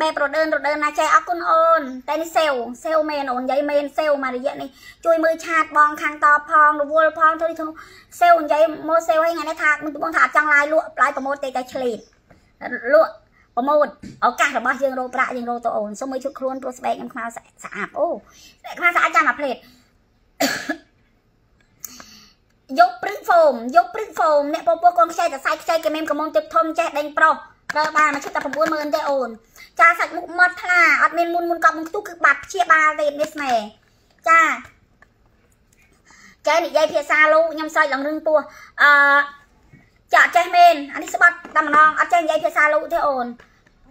បែបរដើនរដើនណាចែអរគុណអូនតែនេះសេវសេវមែនអូននិយាយមែនសេវមករយៈនេះជួយមើលឆាតបងខាងតផងរវល់ផងធ្វើនេះធ្វើសេវនិយាយមកសេវឲ្យថ្ងៃនេះថាមិនបងថាអត់ចង់ឡាយលក់ឡាយប្រម៉ូទទេតែឆ្លៀតលក់ ប្រម៉ូទឱកាសរបស់យើងរោប្រាក់យើងរោទៅអូនសូមមើលជុតខ្លួនព្រោះស្បែកខ្ញុំខ្មៅស្អាតអូស្បែកខ្មៅស្អាតចាំអាផ្លេតយកព្រឹកហ្វូមយកព្រឹកហ្វូមអ្នកពពោះកូនខ្ចីតែសាយខ្ចីគេមានកំងទឹកធំចេះដេញប្រុសប្រើបានមកឈុតតែ90000ទេអូនចាសាច់មុខមាត់ថ្លាអត់មានមុនមុនកប់មុនខ្ទុះគឺបាត់ព្យាបាលទេនេះស្នេហ៍ចាចែនិយាយភាសាលោកខ្ញុំស្រែកឡើងរឹងពោះអឺ ចាចេះមែនអានេះស្បាត់តែម្ដងអត់ចេះនិយាយភាសាលោកទេអូន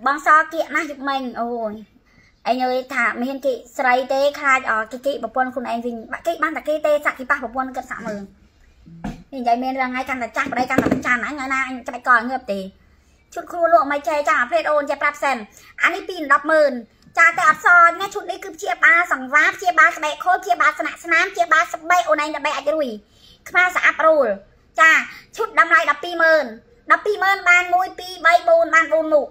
បងសគៀកណាស់យុគមិញអូយឯងនិយាយថាមានគេស្រីទេខ្លាចអគេគេប្រពន្ធខ្លួនឯងវិញបាក់គេបានតែគេទេសក្តិប៉ះប្រពន្ធគិតសាក់មើលនេះនិយាយមានរឿងថ្ងៃកាន់តែចាស់ប្តីកាន់តែចាស់អញថ្ងៃណាអញច្បាច់កងើបទេឈុតគ្រួលក់មិនចេះចាអាផ្លេតអូនចេះប្រាប់សិនអានេះពី100000ចាតែអត់សណាឈុតនេះគឺព្យាបាលសង្វាព្យាបាលស្បែកខូចព្យាបាលស្នាក់ស្នាមព្យាបាលស្បែកអូនឯងដើម្បីអាចរួយខ្មៅស្អាប់រូល ចាឈុតតម្លៃ120,000 120,000បាន1 2 3 4បាន4មុខ